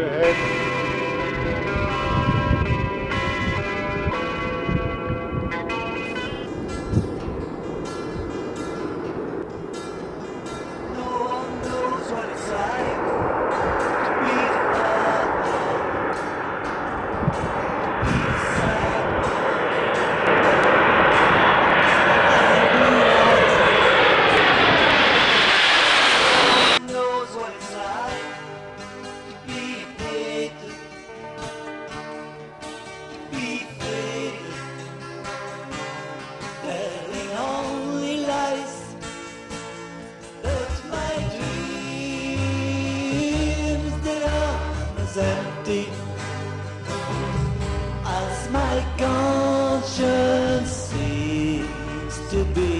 your head. was empty as my conscience seems to be.